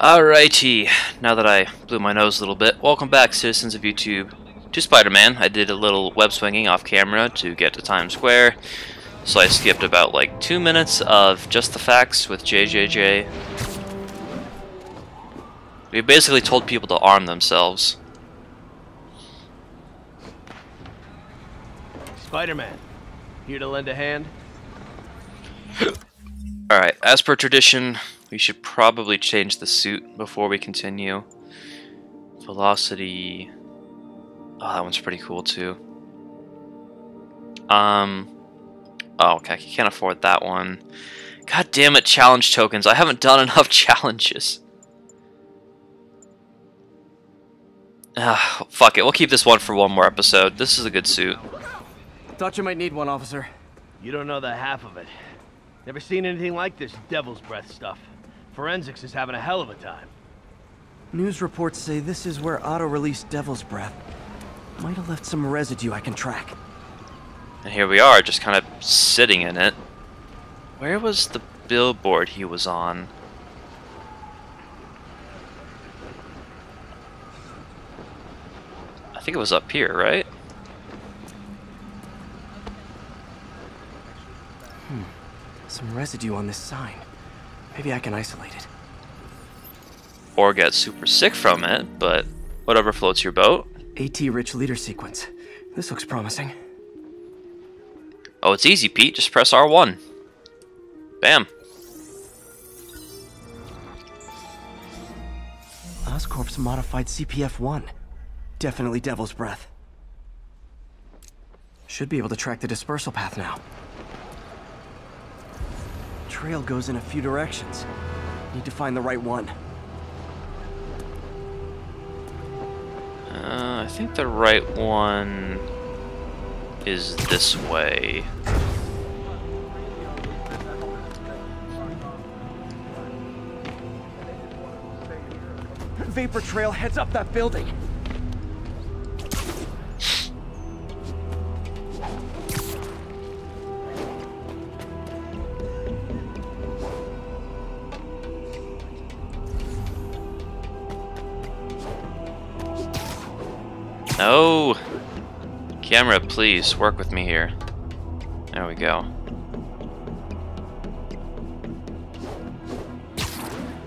Alrighty, now that I blew my nose a little bit, welcome back, citizens of YouTube, to Spider-Man. I did a little web swinging off camera to get to Times Square, so I skipped about like two minutes of just the facts with JJJ. We basically told people to arm themselves. Spider-Man, here to lend a hand? Alright, as per tradition, we should probably change the suit before we continue. Velocity... Oh, that one's pretty cool too. Um... Oh, okay, I can't afford that one. God damn it, challenge tokens. I haven't done enough challenges. Ah, fuck it, we'll keep this one for one more episode. This is a good suit. Thought you might need one, officer. You don't know the half of it. Never seen anything like this devil's breath stuff. Forensics is having a hell of a time. News reports say this is where Otto released Devil's Breath. Might have left some residue I can track. And here we are, just kind of sitting in it. Where was the billboard he was on? I think it was up here, right? Hmm. Some residue on this sign. Maybe I can isolate it. Or get super sick from it, but whatever floats your boat. AT-rich leader sequence. This looks promising. Oh, it's easy, Pete. Just press R1. Bam. Oscorp's modified CPF-1. Definitely Devil's Breath. Should be able to track the dispersal path now. Trail goes in a few directions. Need to find the right one. Uh, I think the right one is this way. Vapor trail heads up that building. No! Camera, please, work with me here. There we go.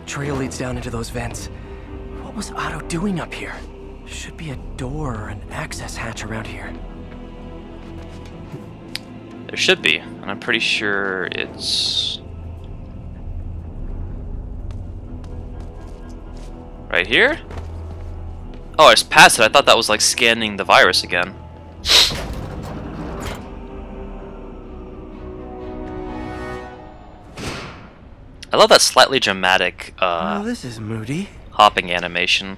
Trail leads down into those vents. What was Otto doing up here? Should be a door or an access hatch around here. There should be, and I'm pretty sure it's... Right here? Oh, I just passed it. I thought that was like scanning the virus again. I love that slightly dramatic uh, oh, this is moody. hopping animation.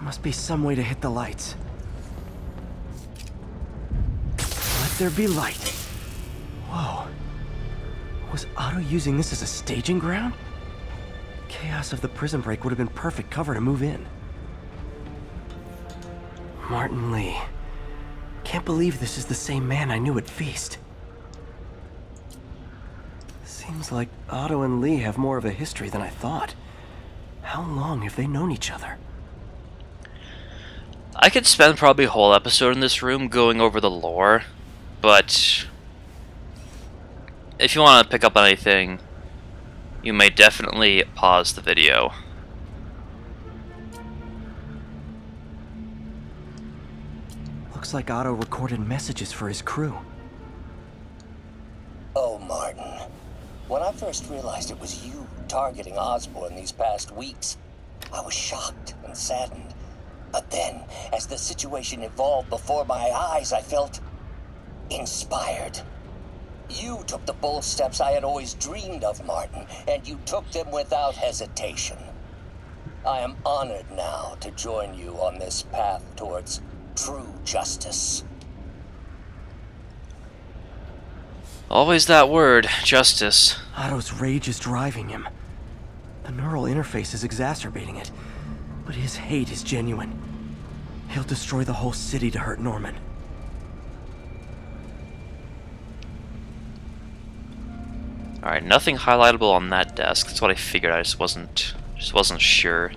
Must be some way to hit the lights. Let there be light. Whoa. Was Otto using this as a staging ground? Chaos of the prison break would have been perfect cover to move in. Martin Lee. Can't believe this is the same man I knew at Feast. Seems like Otto and Lee have more of a history than I thought. How long have they known each other? I could spend probably a whole episode in this room going over the lore, but if you want to pick up on anything, you may definitely pause the video. Looks like Otto recorded messages for his crew. Oh, Martin. When I first realized it was you targeting Osborn these past weeks, I was shocked and saddened. But then, as the situation evolved before my eyes, I felt inspired. You took the bold steps I had always dreamed of, Martin, and you took them without hesitation. I am honored now to join you on this path towards true justice. Always that word, justice. Otto's rage is driving him. The neural interface is exacerbating it, but his hate is genuine. He'll destroy the whole city to hurt Norman. Alright, nothing highlightable on that desk. That's what I figured. I just wasn't Just wasn't sure.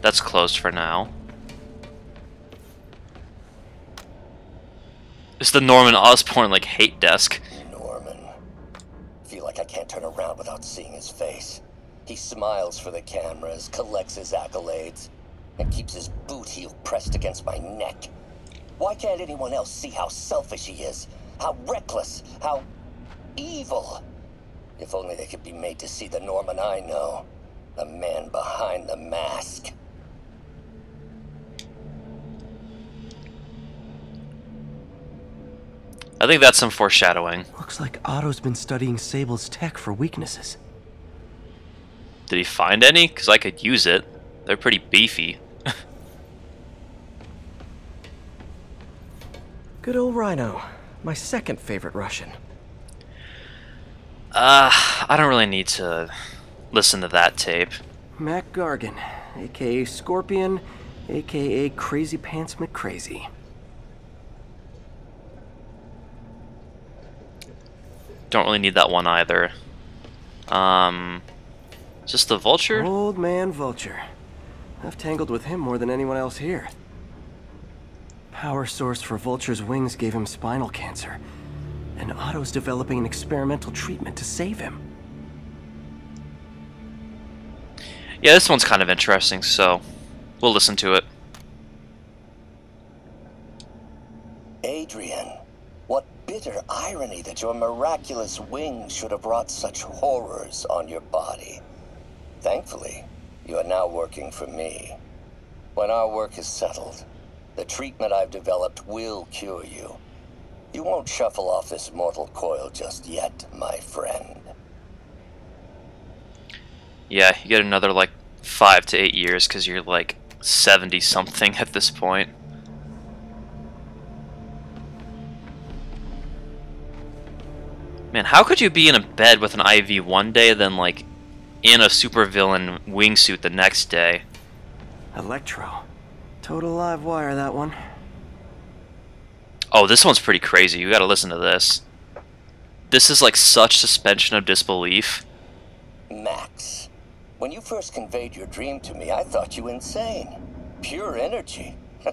That's closed for now. It's the Norman Osborn like hate desk. Norman. Feel like I can't turn around without seeing his face. He smiles for the cameras, collects his accolades, and keeps his boot heel pressed against my neck. Why can't anyone else see how selfish he is? How reckless? How evil? If only they could be made to see the Norman I know. The man behind the mask. I think that's some foreshadowing. Looks like Otto's been studying Sable's tech for weaknesses. Did he find any? Because I could use it. They're pretty beefy. Good old Rhino. My second favorite Russian. Uh, I don't really need to listen to that tape. Mac Gargan, aka Scorpion, aka Crazy Pants McCrazy. Don't really need that one either. Um, just the vulture? Old man Vulture. I've tangled with him more than anyone else here. Power source for Vulture's wings gave him spinal cancer, and Otto's developing an experimental treatment to save him. Yeah, this one's kind of interesting, so we'll listen to it. Adrian, what bitter irony that your miraculous wings should have brought such horrors on your body. Thankfully, you are now working for me. When our work is settled, the treatment I've developed will cure you. You won't shuffle off this mortal coil just yet, my friend. Yeah, you get another like five to eight years because you're like 70 something at this point. Man, how could you be in a bed with an IV one day, then like in a supervillain wingsuit the next day? Electro. Total live wire, that one. Oh, this one's pretty crazy. You gotta listen to this. This is like such suspension of disbelief. Max, when you first conveyed your dream to me, I thought you insane. Pure energy.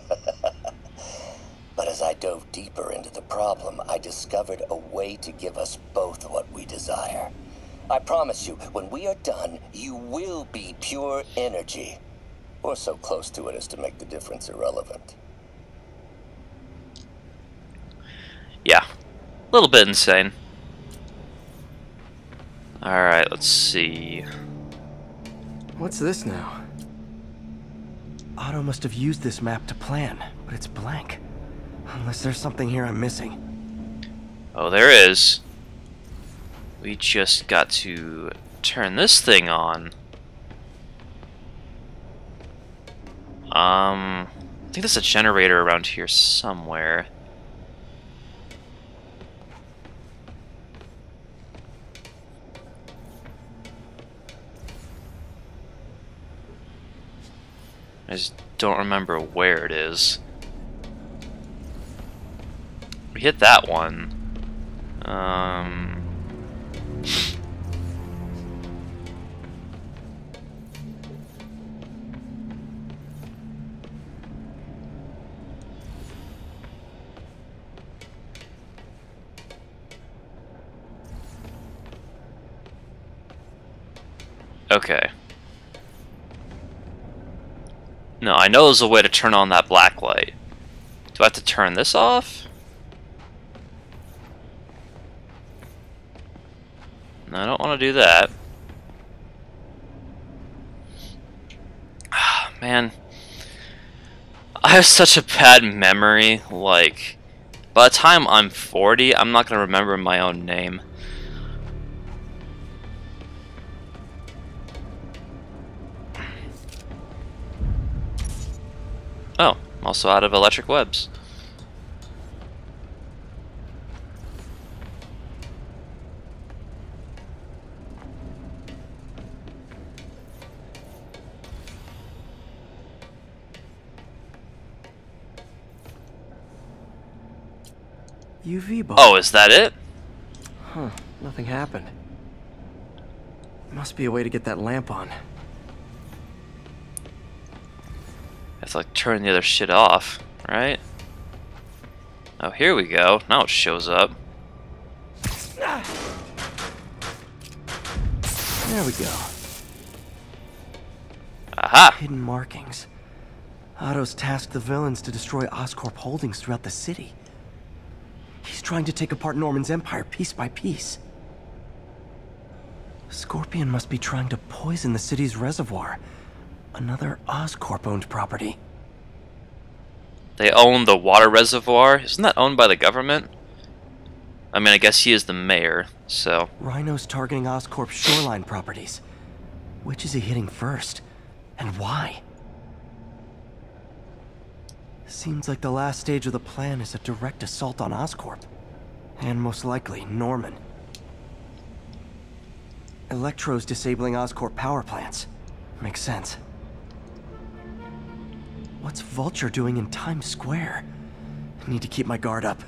but as I dove deeper into the problem, I discovered a way to give us both what we desire. I promise you, when we are done, you will be pure energy. Or so close to it as to make the difference irrelevant. Yeah, a little bit insane. Alright, let's see. What's this now? Otto must have used this map to plan, but it's blank. Unless there's something here I'm missing. Oh, there is. We just got to turn this thing on. Um, I think there's a generator around here somewhere. I just don't remember where it is. We hit that one. Um... Okay. No, I know there's a way to turn on that black light. Do I have to turn this off? No, I don't to do that. Oh, Man. I have such a bad memory, like... By the time I'm 40, I'm not going to remember my own name. Oh, I'm also out of electric webs. UV. Oh, is that it? Huh, nothing happened. Must be a way to get that lamp on. have to like turn the other shit off, right? Oh, here we go. Now it shows up. There we go. Aha! Hidden markings. Otto's tasked the villains to destroy Oscorp holdings throughout the city. He's trying to take apart Norman's empire piece by piece. Scorpion must be trying to poison the city's reservoir. Another Oscorp-owned property. They own the water reservoir. Isn't that owned by the government? I mean, I guess he is the mayor, so... Rhino's targeting Oscorp's shoreline properties. Which is he hitting first? And why? Seems like the last stage of the plan is a direct assault on Oscorp. And most likely, Norman. Electro's disabling Oscorp power plants. Makes sense. What's Vulture doing in Times Square? I need to keep my guard up.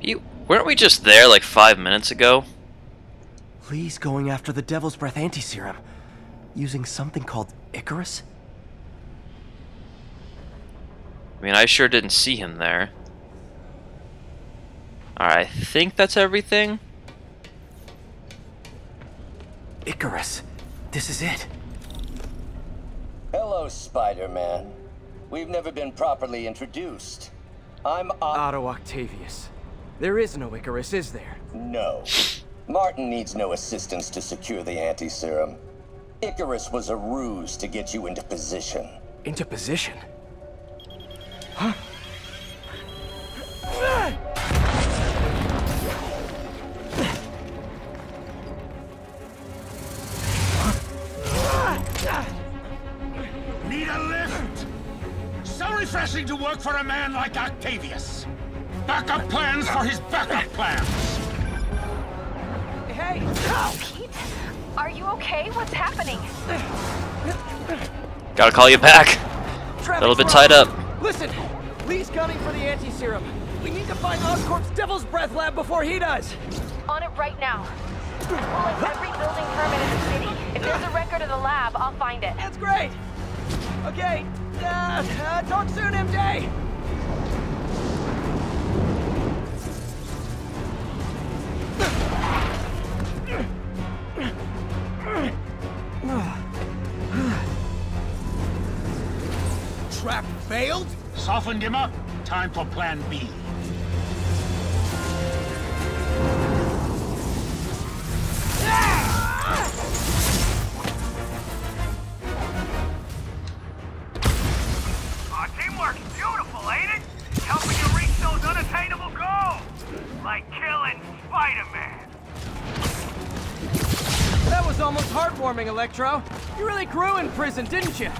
You, weren't we just there like five minutes ago? Lee's going after the Devil's Breath anti-serum, using something called Icarus? I mean, I sure didn't see him there. Alright, I think that's everything. Icarus. This is it. Hello, Spider-Man. We've never been properly introduced. I'm Ot- Otto Octavius. There is no Icarus, is there? No. Martin needs no assistance to secure the anti-serum. Icarus was a ruse to get you into position. Into position? Need a lift? So refreshing to work for a man like Octavius. Backup plans for his backup plans. Hey! Pete, are you okay? What's happening? Gotta call you back. A little bit tied up. Listen! Lee's gunning for the anti-serum. We need to find Oscorp's Devil's Breath lab before he does. On it right now. I'm pulling every building permit in the city. If there's a record of the lab, I'll find it. That's great! Okay, uh, uh, talk soon, MJ! Trap failed? Softened him up. Time for plan B. Ah! Our teamwork's beautiful, ain't it? Helping you reach those unattainable goals. Like killing Spider-Man. That was almost heartwarming, Electro. You really grew in prison, didn't you?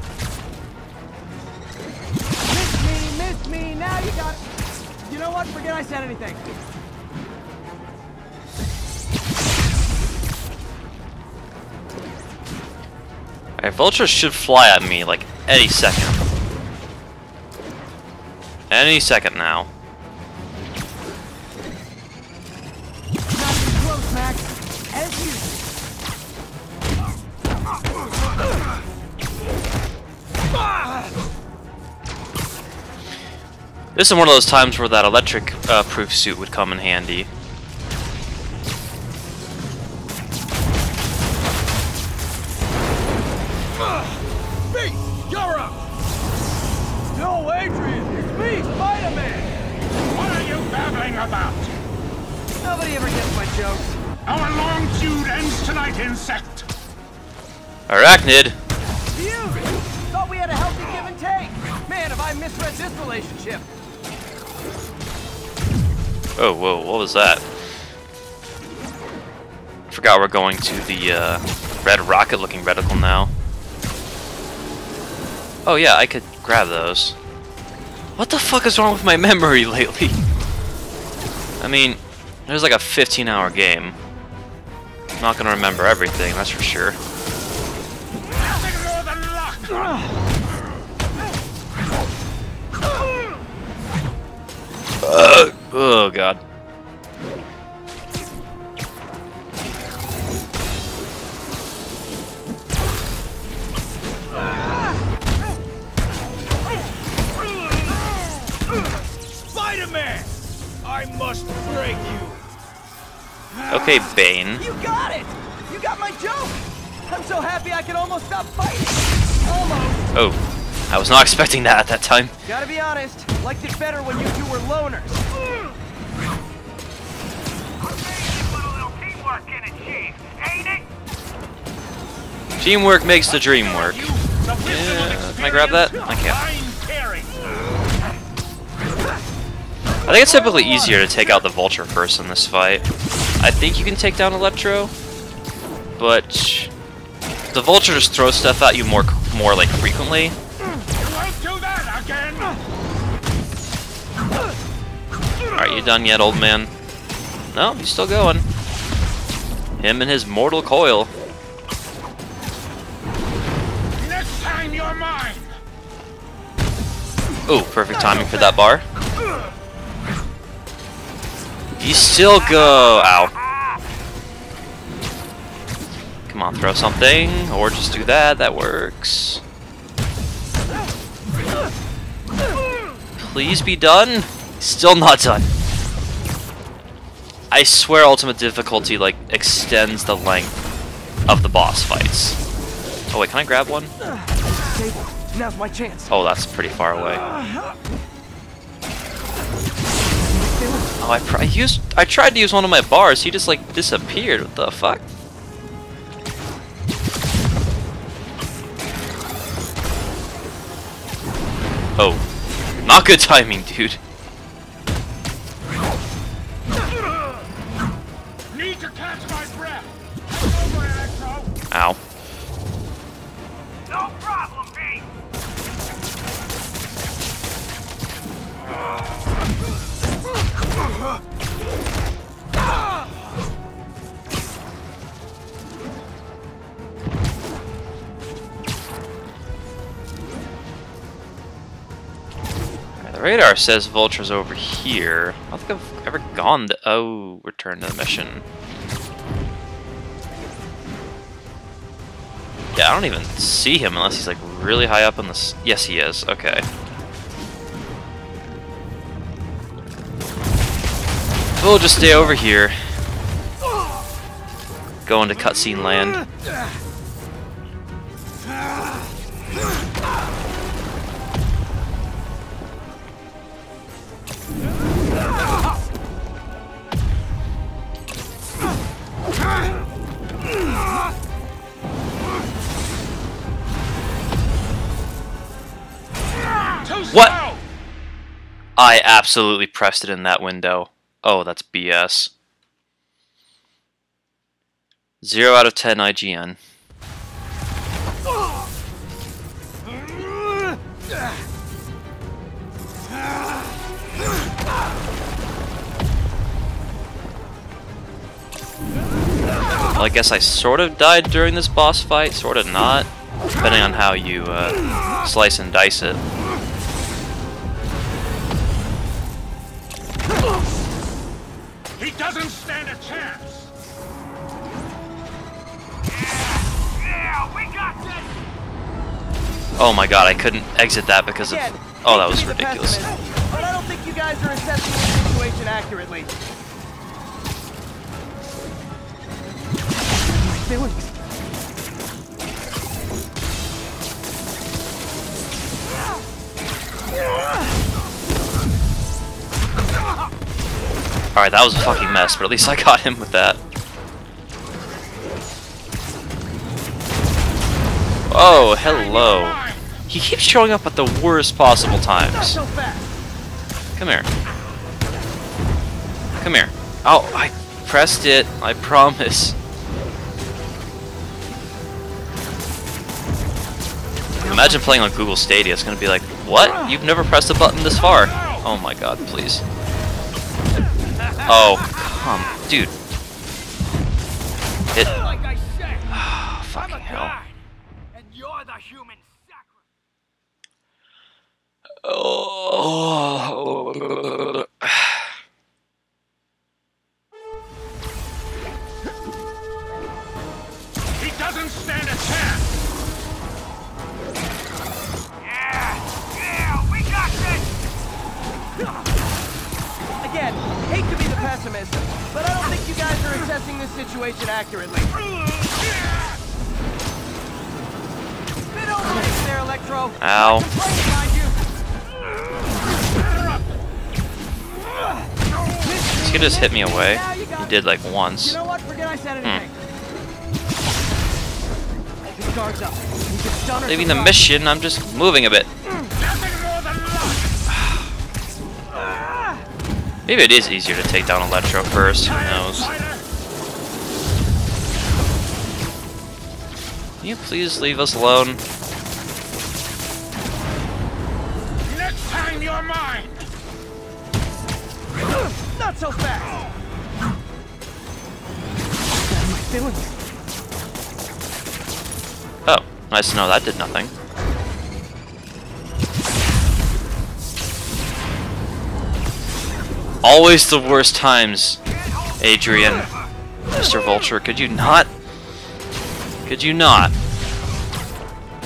Me, now you got... You know what? Forget I said anything. Alright, Vulture should fly at me like any second. Any second now. This is one of those times where that electric uh, proof suit would come in handy. Beast, you're up! No, Adrian! It's me, Spider-Man! What are you babbling about? Nobody ever gets my jokes. Our long feud ends tonight, insect. Arachnid! Oh, whoa, what was that? Forgot we're going to the uh, red rocket looking reticle now. Oh yeah, I could grab those. What the fuck is wrong with my memory lately? I mean, there's like a 15 hour game. I'm not gonna remember everything, that's for sure. Oh god. Spider-Man! I must break you! Okay, Bane. You got it! You got my joke! I'm so happy I can almost stop fighting! Almost! Oh. I was not expecting that at that time. Gotta be honest, liked it better when you two were loners. Teamwork it, Chief, ain't it? Teamwork makes the dream work. You, the wisdom Yeah, can I grab that? I can't. I think it's typically easier to take out the Vulture first in this fight. I think you can take down Electro, but the Vulture just throws stuff at you more, more like frequently. Are you done yet, old man? No, he's still going. Him and his mortal coil. Next time you're mine. Ooh, perfect timing for that bar. You still go. Ow. Come on, throw something, or just do that. That works. Please be done. Still not done. I swear, ultimate difficulty like extends the length of the boss fights. Oh wait, can I grab one? Now's my chance. Oh, that's pretty far away. Oh, I, pr I used. I tried to use one of my bars. He just like disappeared. What the fuck? Oh, not good timing, dude. Ow. No problem, B. The radar says Vulture's over here. I don't think I've ever gone to. Oh, return to the mission. Yeah, I don't even see him unless he's like really high up in the. Yes, he is. Okay. We'll just stay over here. Go into cutscene land. I absolutely pressed it in that window. Oh, that's BS. 0 out of 10 IGN. Well, I guess I sort of died during this boss fight, sort of not, depending on how you uh, slice and dice it. Doesn't stand a chance. Yeah, we got this. Oh my god, I couldn't exit that because of... Oh, that was to be the ridiculous. pessimist, But I don't think you guys are assessing the situation accurately. Feelings. Alright, that was a fucking mess, but at least I got him with that. Oh, hello. He keeps showing up at the worst possible times. Come here. Come here. Oh, I pressed it. I promise. Imagine playing on Google Stadia. It's gonna be like, what? You've never pressed a button this far? Oh my god, please. Oh, come, dude. It. Fucking hell. and you're the human sacrifice. Oh. Again, hate to be the pessimist, but I don't think you guys are assessing this situation accurately. There, Electro. Ow. Right you. He could just hit me away. You He did like You once. know what? Forget I said anything. Hmm. His guard's up. You can stun her Leaving the mission, I'm just moving a bit. Maybe it is easier to take down Electro first, who knows. Can you please leave us alone? Next time you're mine. Not so fast. Oh, nice to know that did nothing. Always the worst times, Adrian. Mr. Vulture, could you not? Could you not?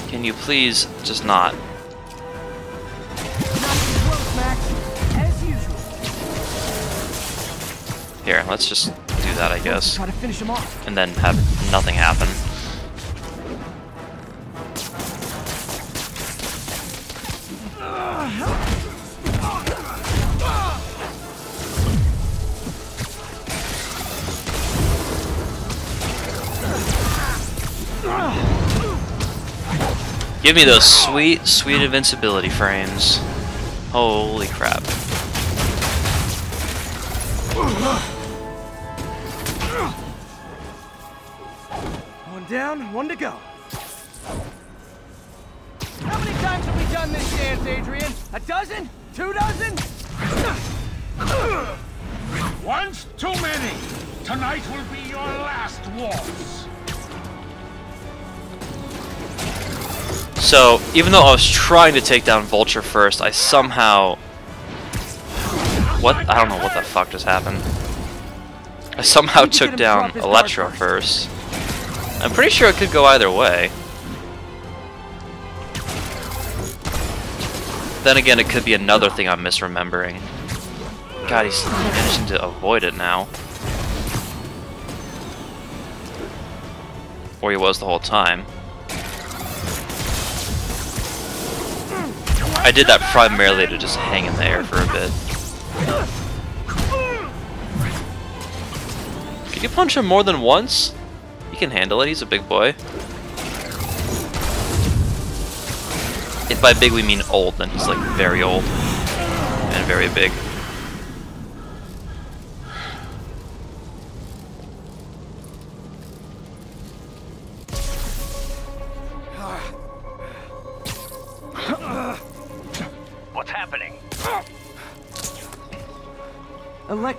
Can you please just not? Close, Max. As usual. Here, let's just do that, I guess. Try to finish him off. And then have nothing happen. Give me those sweet, sweet invincibility frames. Holy crap. One down, one to go. How many times have we done this dance, Adrian? A dozen? Two dozen? Once too many. Tonight will be your last waltz. So, even though I was trying to take down Vulture first, I somehow... What? I don't know what the fuck just happened. I somehow Need to get took down Electro first. I'm pretty sure it could go either way. Then again, it could be another thing I'm misremembering. God, he's managing to avoid it now. Or he was the whole time. I did that primarily to just hang in the air for a bit. Can you punch him more than once? He can handle it, he's a big boy. If by big we mean old, then he's like very old. And very big.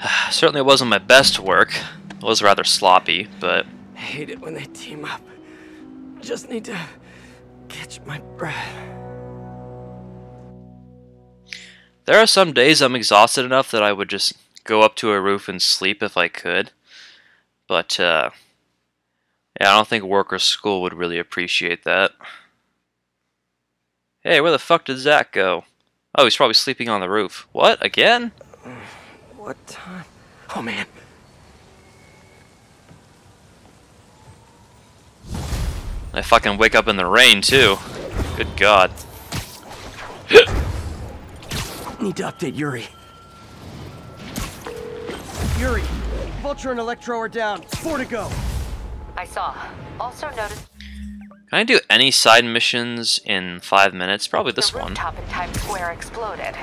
Certainly it wasn't my best work. It was rather sloppy, but I hate it when they team up. Just need to catch my breath. there are some days I'm exhausted enough that I would just go up to a roof and sleep if I could. But, uh, yeah, I don't think work or school would really appreciate that. Hey, where the fuck did Zach go? Oh, he's probably sleeping on the roof. What? Again? What time? Oh man. I fucking wake up in the rain, too. Good god. Need to update Yuri. Yuri, Vulture and Electro are down. Four to go. I saw. Also noticed Can I do any side missions in five minutes? Probably this the one. rooftop in Times Square exploded.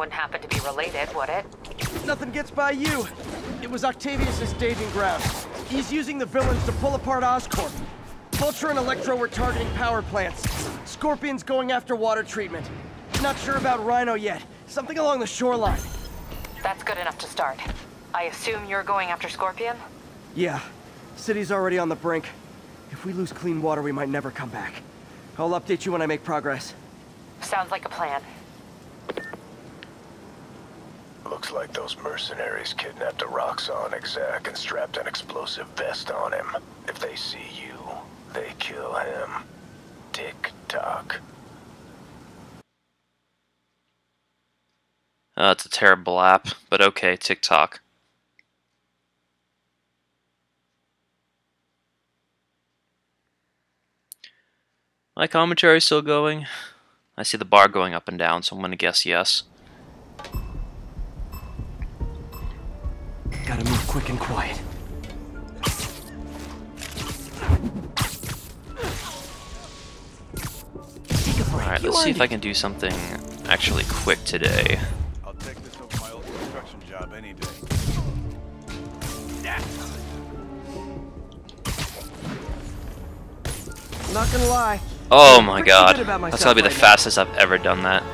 Wouldn't happen to be related, would it? Nothing gets by you. It was Octavius' staging ground. He's using the villains to pull apart Oscorp. Vulture and Electro were targeting power plants. Scorpion's going after water treatment. Not sure about Rhino yet. Something along the shoreline. That's good enough to start. I assume you're going after Scorpion? Yeah. City's already on the brink. If we lose clean water, we might never come back. I'll update you when I make progress. Sounds like a plan. Looks like those mercenaries kidnapped a Roxxon exec and strapped an explosive vest on him. If they see you, they kill him. Tick-tock. Uh, it's a terrible app, but okay, TikTok. My commentary still going? I see the bar going up and down, so I'm gonna guess yes. Quick and quiet. Take a break. Alright, let's see earned if I can do something actually quick today. I'll take this over my old construction job any day. Not gonna lie. Oh my god. good about That's myself gotta be the right now. fastest I've ever done that.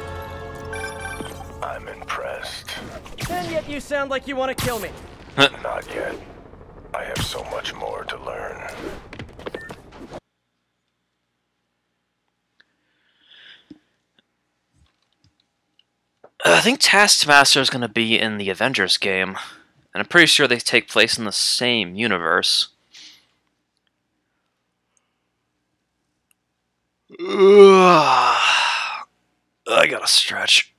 I'm impressed. And yet you sound like you want to kill me. Not yet. I have so much more to learn. Uh, I think Taskmaster is gonna be in the Avengers game. And I'm pretty sure they take place in the same universe. Ugh. I gotta stretch.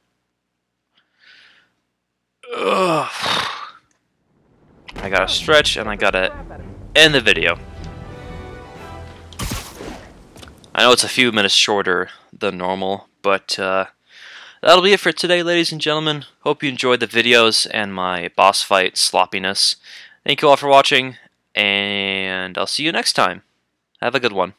Ugh. I gotta stretch and I gotta end the video. I know it's a few minutes shorter than normal, but uh, that'll be it for today, ladies and gentlemen. Hope you enjoyed the videos and my boss fight sloppiness. Thank you all for watching, and I'll see you next time. Have a good one.